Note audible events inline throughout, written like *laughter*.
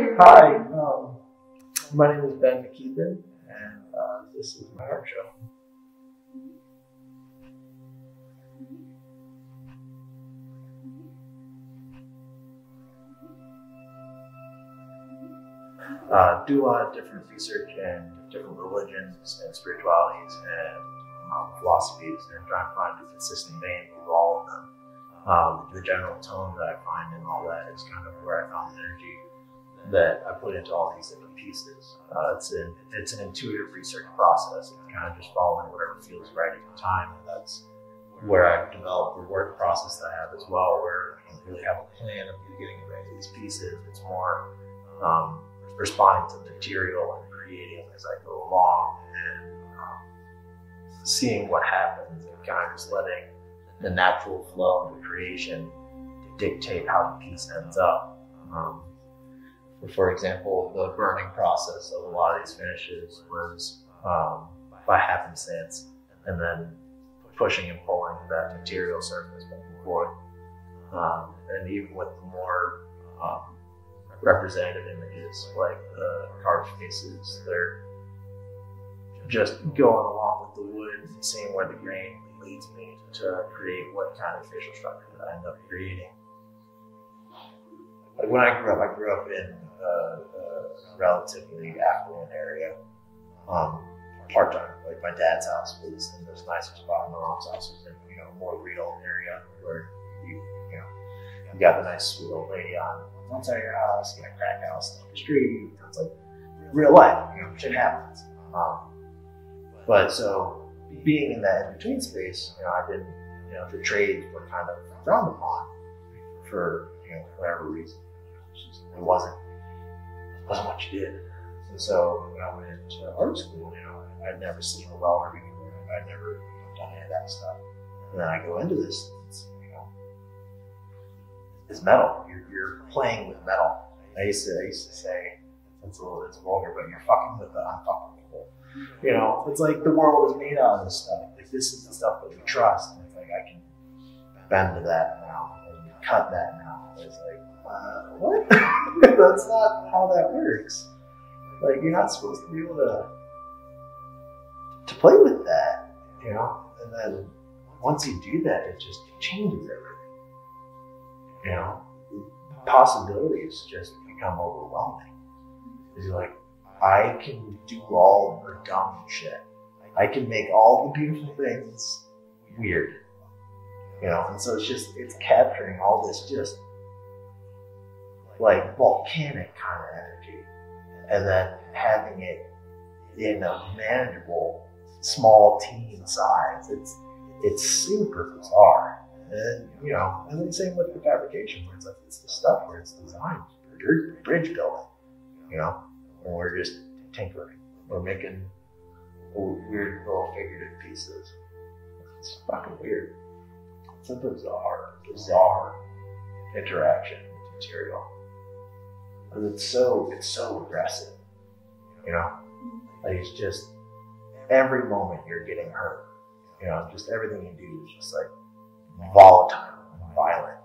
Hi, um, my name is Ben Mackethan, and uh, this is my art show. Uh, do a lot of different research in different religions and spiritualities and um, philosophies, and try to find a consistent vein through all of them. Um, the general tone that I find in all that is kind of where I found the energy that I put into all these different pieces. Uh, it's an it's an intuitive research process. It's kind of just following whatever feels right at the time, and that's where I've developed the work process that I have as well, where I don't really have a plan of getting into these pieces. It's more um, responding to material and creating as I go along and um, seeing what happens and kind of just letting the natural flow of the creation dictate how the piece ends up. Um, for example, the burning process of a lot of these finishes was um, by happenstance, and then pushing and pulling that material surface back and forth. Um, and even with the more um, representative images, like the carved faces, they're just going along with the wood and seeing where the grain leads me to create what kind of facial structure that I end up creating. Like when I grew up, I grew up in a, a relatively affluent area, um, part time. Like my dad's house was in this nicer spot, my mom's house was in you know more real area where you you know you got the nice sweet old lady on one side of your house, you got a crack house down the street. It's like real life, you know, shit happens. Um, but so being in that in between space, you know, I didn't, you know, the trades were kind of frowned upon for you know whatever reason. It wasn't wasn't what you did. And so when I went into art school, you know, I'd never seen a weller before. I'd never done any of that stuff. And then I go into this, it's, you know, it's metal. You're, you're playing with metal. I used to, I used to say, it's a little, it's vulgar, but you're fucking with the unfuckable. You know, it's like the world is made out of this stuff. Like this is the stuff that we trust. And it's like I can bend to that now and cut that now. It's like, uh, what? *laughs* That's not how that works. Like you're not supposed to be able to to play with that, you know. And then once you do that, it just changes everything. You know, possibilities just become overwhelming. You're like, I can do all the dumb shit. I can make all the beautiful things weird. You know, and so it's just it's capturing all this just like volcanic kind of energy, and then having it in a manageable small team size. It's it's super bizarre, and you know, and then same with the fabrication, where it's like it's the stuff where it's designed for bridge building, you know, and we're just tinkering, we're making weird little figurative pieces. It's fucking weird. It's a bizarre, bizarre interaction with material. Because it's so it's so aggressive. You know? Like it's just every moment you're getting hurt. You know, just everything you do is just like volatile and violent.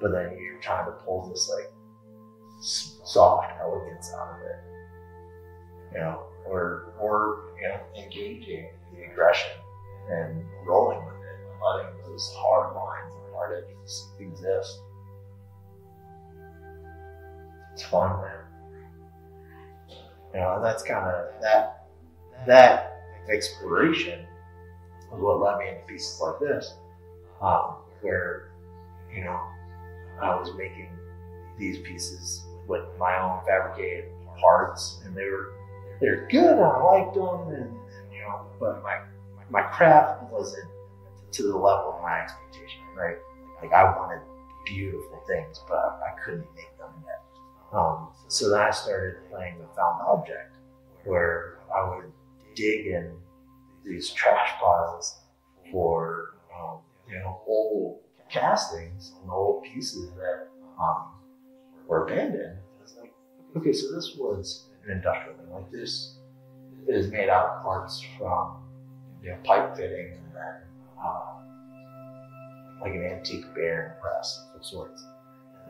But then you're trying to pull this like soft elegance out of it. You know, or or you know, engaging the aggression and rolling with it, letting those hard lines and hard edges exist. It's fun, man. You know, and that's kind of that that exploration was what led me into pieces like this, um, where you know I was making these pieces with my own fabricated parts, and they were they're good. I liked them, and, you know, but my my craft wasn't to the level of my expectation, right? Like I wanted beautiful things, but I couldn't make. Um, so then I started playing with found object, where I would dig in these trash piles for um, you know old castings and old pieces that um, were abandoned. It's like, okay, so this was an industrial thing. Like this is made out of parts from you know pipe fitting and then uh, like an antique bearing press of sorts.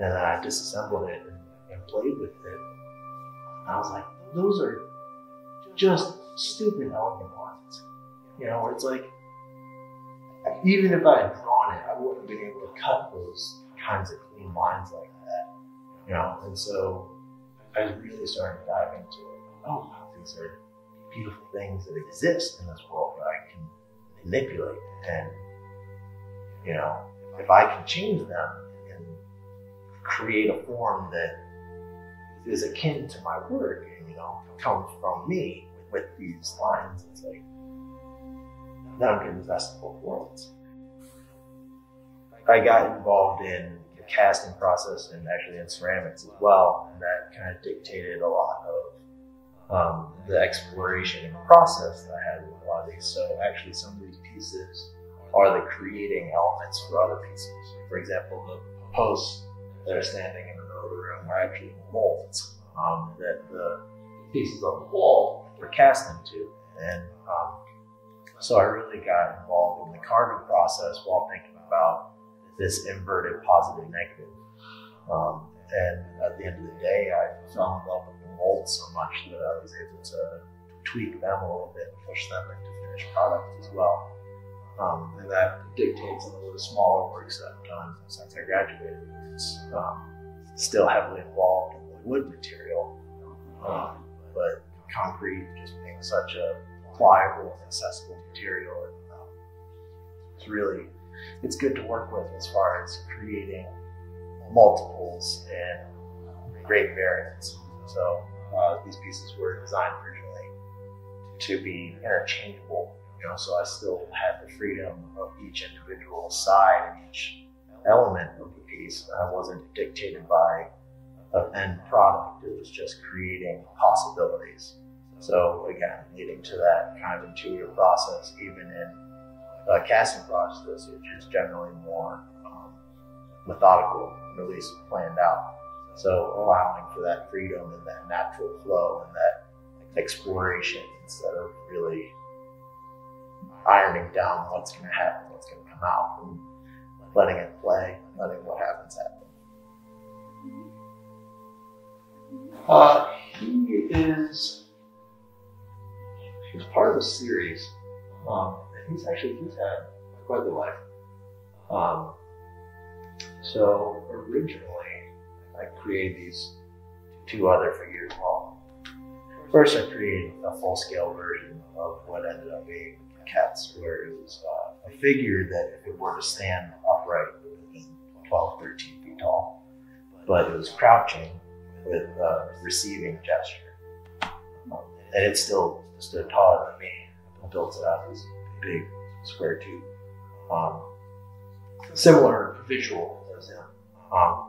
And then I disassembled it and and played with it. I was like, those are just stupid elegant lines. You know, it's like, even if I had drawn it, I wouldn't have been able to cut those kinds of clean lines like that. You know, and so I really started to dive into it. Oh, wow, these are beautiful things that exist in this world that I can manipulate. And, you know, if I can change them and create a form that is akin to my work and, you know, comes from me with these lines, it's like, then I'm getting the best of both worlds. I got involved in the casting process and actually in ceramics as well, and that kind of dictated a lot of um, the exploration and process that I had with a lot of these. So actually, some of these pieces are the creating elements for other pieces. For example, the posts that are standing in the room actually molds um, that the pieces on the wall were cast into, and um, so I really got involved in the carving process while thinking about this inverted positive negative. Um, and at the end of the day, I fell in love with the mold so much that I was able to tweak them a little bit and push them into finished product as well. Um, and that dictates of the smaller works that I've done since I graduated. Um, still heavily involved in the wood material, um, but concrete just being such a pliable and accessible material, and, um, it's really it's good to work with as far as creating multiples and great variants. So uh, these pieces were designed originally to be interchangeable, you know, so I still had the freedom of each individual side and each element of the piece. I wasn't dictated by an end product. It was just creating possibilities. So again, leading to that kind of intuitive process, even in uh, casting process, which is generally more um, methodical, at least planned out. So allowing for that freedom and that natural flow and that exploration instead of really ironing down what's going to happen, what's going to come out, and letting it play, letting what happens happen. Uh, he is he's part of a series. Um, he's actually he's had quite the life. Um, so originally, I created these two other figures. Well, first I created a full-scale version of what ended up being Cats, where it was uh, a figure that if it were to stand upright, would have been 12, 13 feet tall. But it was crouching with a receiving gesture. And it still stood taller than me. I built it out as a big square tube. Um, similar visual as him. Um,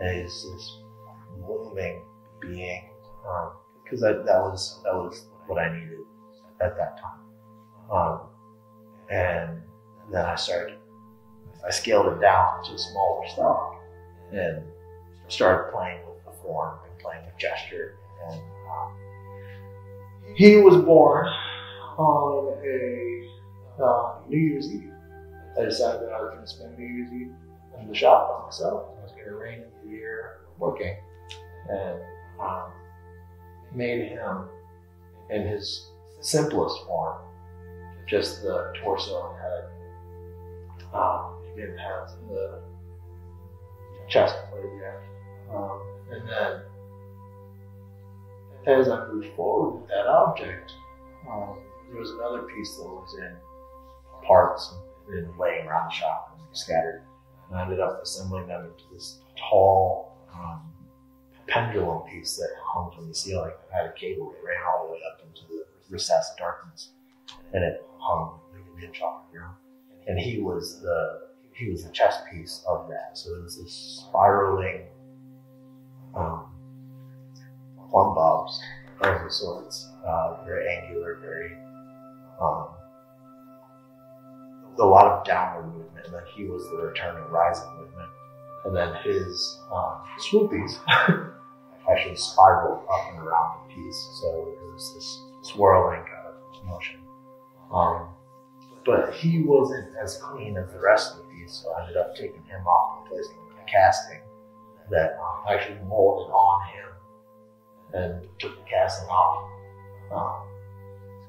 is this moving being because um, that, that was that was what I needed at that time. Um, and then I started, I scaled it down to smaller stuff and started playing with the form and playing with gesture. And um, he was born on a uh, New Year's Eve. I decided that I was going to spend New Year's Eve in the shop by myself. I was going to rain the year working. And um, made him in his simplest form just the torso and head. Um, he didn't have the chest plate yet. Um, and then as I moved forward with that object, um, there was another piece that was in parts and laying around the shop and scattered. And I ended up assembling them into this tall um, pendulum piece that hung from the ceiling. I had a cable that ran all the way up into the recessed darkness, and it like off the ground. And he was the he was the chest piece of that. So it was this spiraling um, plumb bobs of the sorts, uh, very angular, very um, a lot of downward movement. Like he was the returning rising movement, and then his um, swoopies *laughs* actually spiraled up and around the piece. So it was this swirling kind of motion. Um, but he wasn't as clean as the rest of the piece, so I ended up taking him off and placing a casting that um, actually molded on him and took the casting off. Um,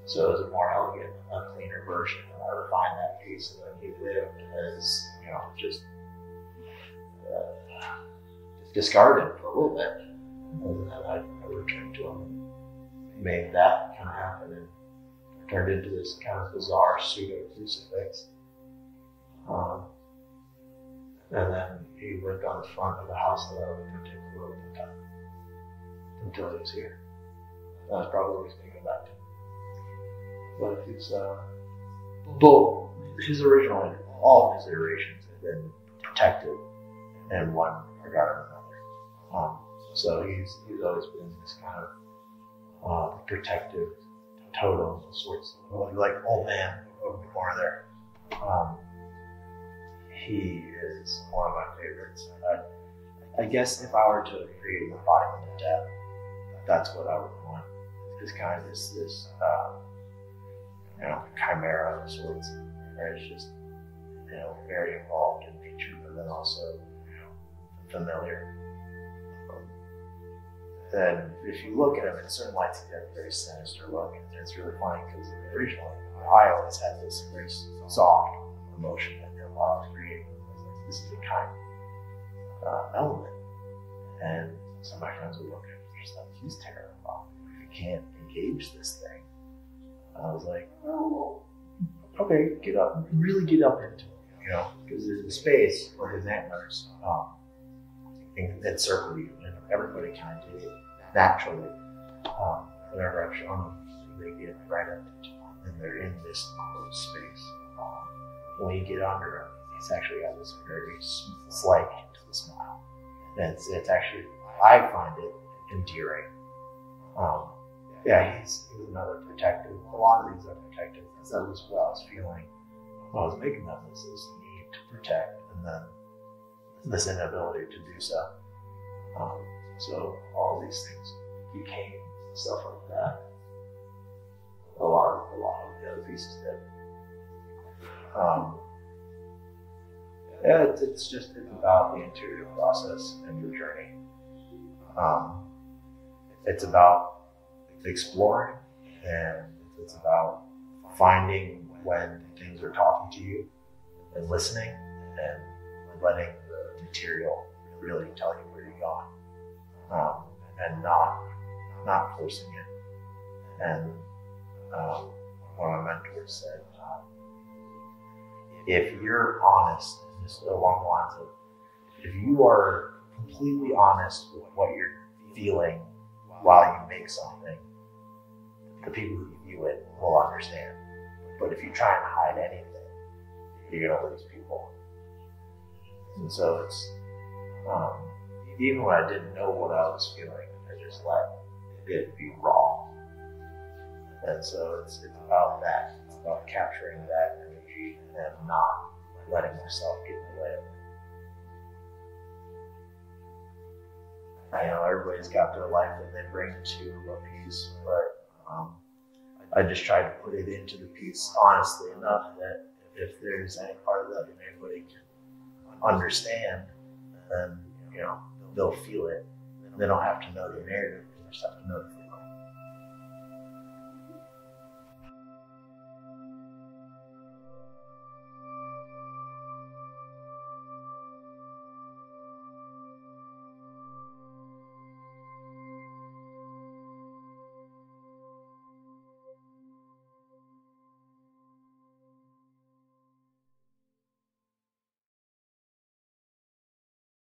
so it was a more elegant, a cleaner version. And I refined that piece, and then he lived as you know just uh, discarded for a little bit, and then I, I returned to him and made that kind of happen, and turned into this kind of bizarre pseudo crucifix. Um, and then he lived on the front of the house that I would particularly look at until he was here. That's probably what he's thinking to. But he's, uh, both his original, all of his iterations have been protective in one regard or another. Um, so he's, he's always been this kind of uh, protective totem of sorts, like, like old man over the corner there. Um, he is one of my favorites. I, I guess if I were to create an embodiment of death, that's what I would want. This kind of this this uh, you know chimera of sorts, where it's just you know very involved in nature, but then also you know familiar. Then if you look at him in certain lights, he has a very sinister look, and it's really funny because originally I always had this very soft emotion that while I was creating. This is a kind uh, element, and some of my friends would look at me just like, "He's terrible. I can't engage this thing." And I was like, "Oh, okay, get up, really get up into it, you know, because there's a space where his antlers um, encircle you, and everybody kind of did it naturally. Um, whenever I've shown them, they get right up and they're in this closed space. Um, when you get under them, it's actually got this very slight hint to the smile. And it's, it's actually, I find it endearing. Um, yeah, he's, he's another protective. A lot of these are protective that was what I was feeling when I was making them. This this need to protect, and then this inability to do so. Um, so all these things became stuff like that. A lot of the other pieces did. Um, yeah, it's, it's just it's about the interior process and your journey. Um, it's about exploring and it's about finding when things are talking to you and listening and letting material really tell you where you're um, and not not forcing it. And um, one of my mentors said, uh, if you're honest, just along the lines of, if you are completely honest with what you're feeling while you make something, the people who view it will understand. But if you try and hide anything, you're going to lose people. And so it's, um, even when I didn't know what I was feeling, I just let it be raw. And so it's, it's about that. It's about capturing that energy and not letting myself get in the way of it. I know everybody's got their life that they bring to a piece, but um, I just try to put it into the piece honestly enough that if there's any part of that that anybody can understand, then you know they'll feel it. They don't have to know the narrative; they just have to know the